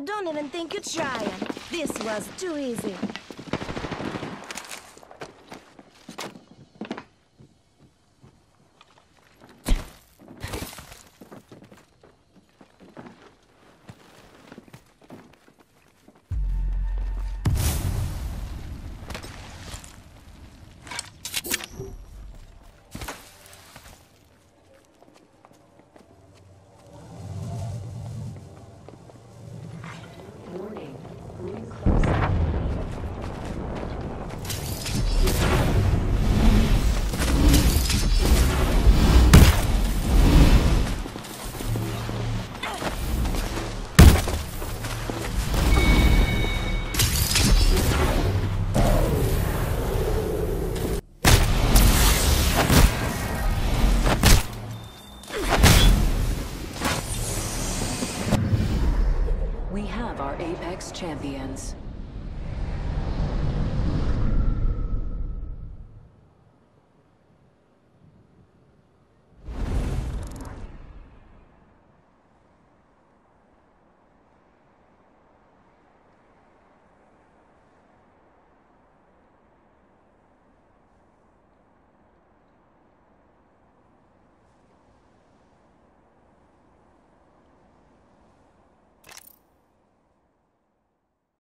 don't even think you're trying. This was too easy. We have our Apex champions.